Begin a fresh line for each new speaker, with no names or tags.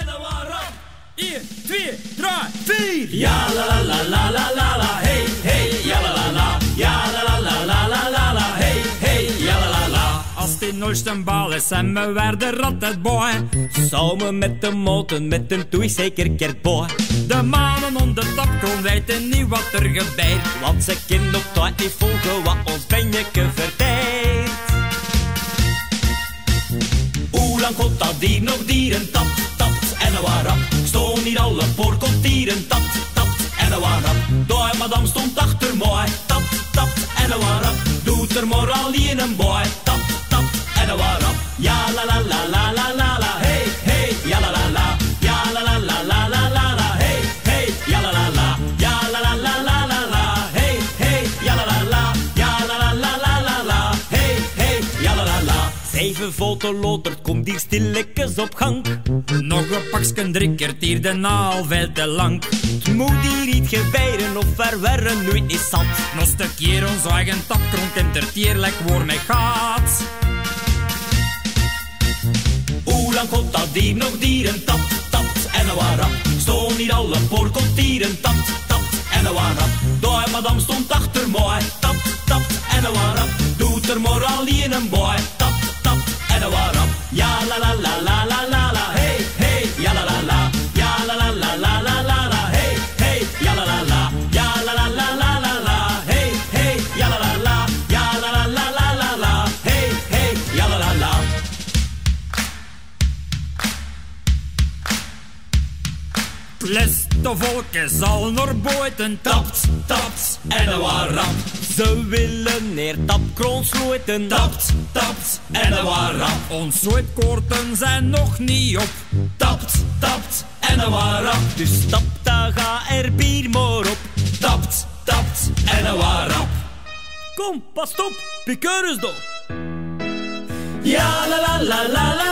en dan waarop.
1, 2, 3, 4.
Ja la la la la la la la, hey hey, ja la la la. Ja la la la la la la la, hey hey, ja la la la.
Als die nooit bal is en me werden altijd boy.
Samen met de moten, met een toei zeker kertboy.
De mannen onder de tapkroon weten niet wat er gebeurt.
Want ze kunnen op tijd niet volgen wat ons benjeke vertelt.
Hoe lang komt dat dier nog dieren? Tap, en. Stoon hier alle porkeldieren? Tap, tapt en waarap. Doe madame stond achter mij. Tap, tapt en een waarap. Doet er al in een boy. Tap, tapt en een waarap. Ja la la la la la la
Zeven volte lotert, komt die stilletjes op gang.
Nog een pakje drikkert hier de naal veel te lang.
Het moet hier niet gebeuren of verwerren, nu is zat.
Nog een keer ons eigen tapkroon kent er tierlijk voor mij gaat.
Hoe lang komt dat dier nog dieren? Tap, tapt en een waarap. Stoon hier alle porkeldieren? Tap, tapt en een waarap. Doe madame stond achter mij. Tap, tapt en een waarap. Doet er maar al in een boy.
Plest de volken zal naar buiten
Tapt, tapt en een waarap.
Ze willen neer tapkroon sloten.
Tapt, tapt en een waarap.
Ons koorten zijn nog niet op.
Tapt, tapt en een waarap.
Dus stap, daar ga er bier maar op.
Tapt, tapt en een waarap.
Kom, pas op, pikeur.
Ja la la la la la